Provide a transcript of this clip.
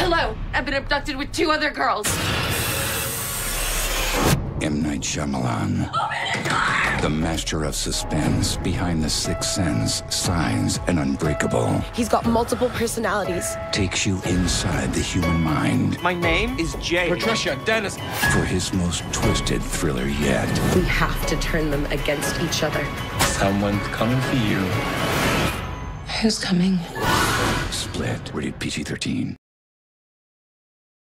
Hello, I've been abducted with two other girls. M. Night Shyamalan. The master of suspense behind The Sixth Sense, Signs, and Unbreakable He's got multiple personalities. takes you inside the human mind My name is Jay. Patricia, Dennis. for his most twisted thriller yet. We have to turn them against each other. Someone's coming for you. Who's coming? Split, rated PG 13.